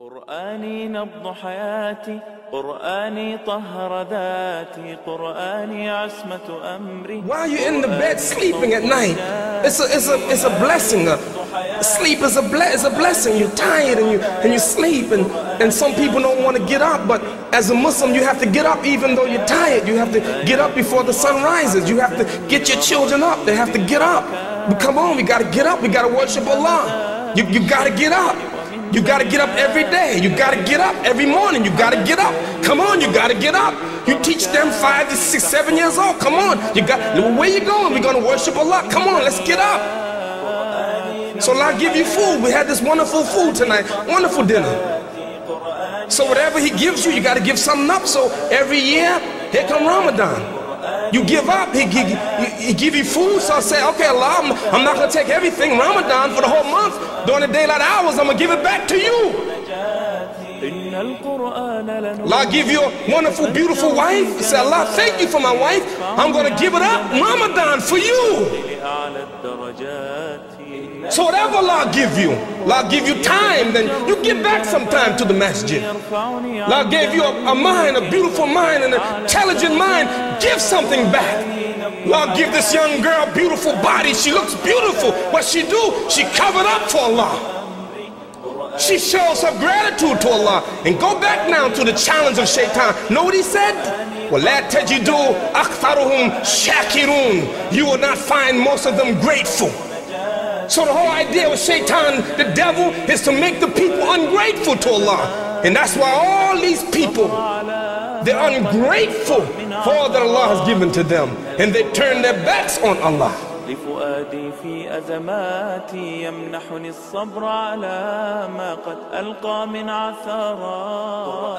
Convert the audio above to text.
قرآني نبض حياتي قرآني طهر ذاتي قرآني عصمة أمري Why are you in the bed sleeping at night? It's a, it's a, it's a blessing. Uh, sleep is a, ble- is a blessing. You're tired and you, and you sleep, and, and some people don't want to get up. But as a Muslim, you have to get up even though you're tired. You have to get up before the sun rises. You have to get your children up. They have to get up. But come on, we got to get up. We got to worship Allah. You, you got to get up. You got to get up every day. You got to get up every morning. You got to get up. Come on, you got to get up. You teach them five to six, seven years old. Come on, you got. Where you going? We're gonna worship Allah. Come on, let's get up. So Allah give you food. We had this wonderful food tonight. Wonderful dinner. So whatever He gives you, you got to give something up. So every year, here come Ramadan. You give up. He, he, he give you food. So I say, okay, Allah, I'm, I'm not going to take everything Ramadan for the whole month. During the daylight hours, I'm going to give it back to you. Allah give you a wonderful, beautiful wife. I Say, Allah, thank you for my wife. I'm going to give it up Ramadan for you. So whatever Allah give you, Allah give you time, then you give back some time to the masjid. Allah gave you a, a mind, a beautiful mind, an intelligent mind. Give something back. Allah give this young girl beautiful body. She looks beautiful. What she do? She covered up for Allah. She shows her gratitude to Allah. And go back now to the challenge of shaitan. Know what he said? وَلَا تَجِدُوا أَكْثَرُهُمْ شَاكِرُونَ You will not find most of them grateful. So the whole idea with shaitan, the devil, is to make the people ungrateful to Allah. And that's why all these people, they're ungrateful for all that Allah has given to them. And they turn their backs on Allah. لفؤادي في أزماتي يمنحني الصبر على ما قد ألقى من عثرات